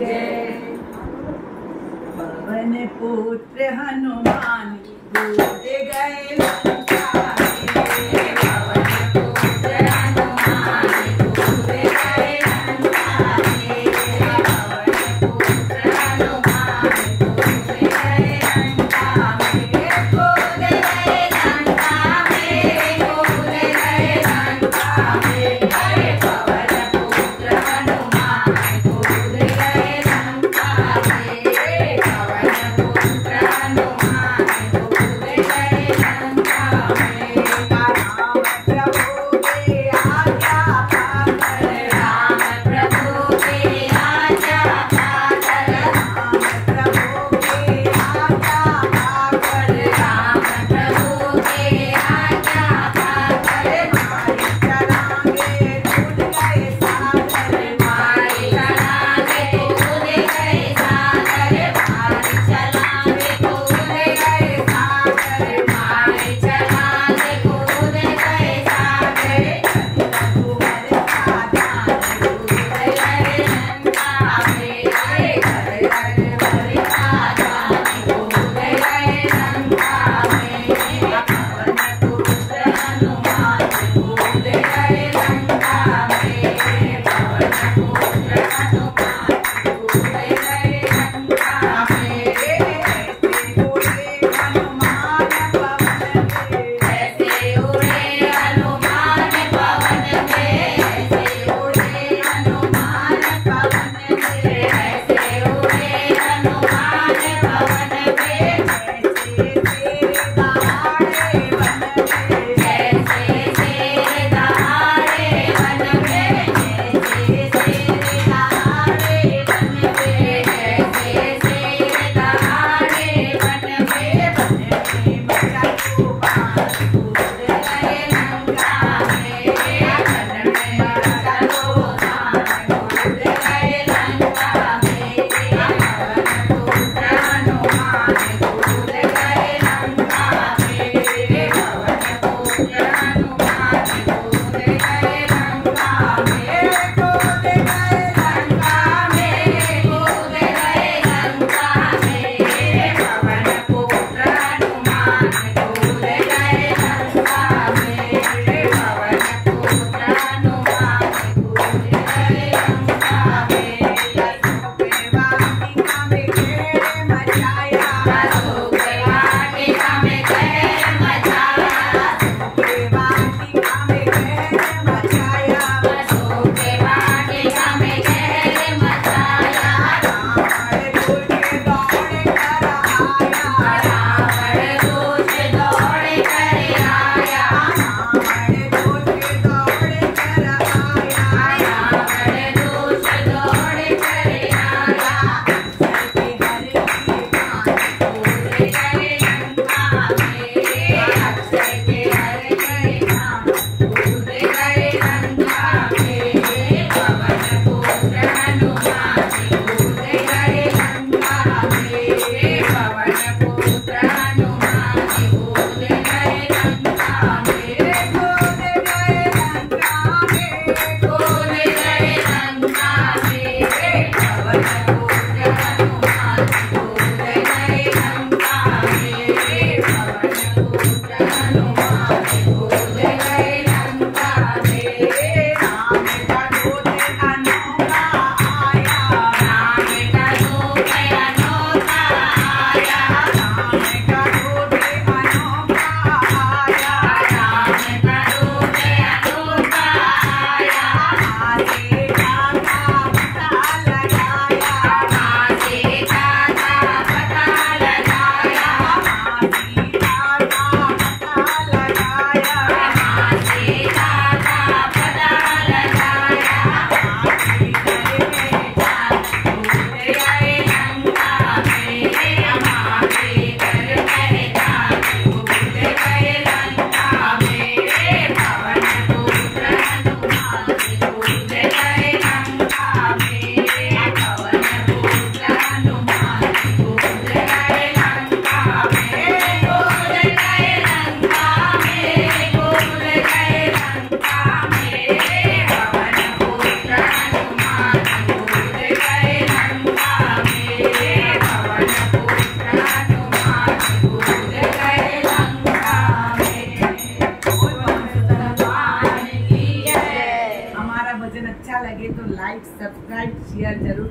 जय पवन पुत्र हनुमान कूद गए सब्सक्राइब शेयर ज़रूर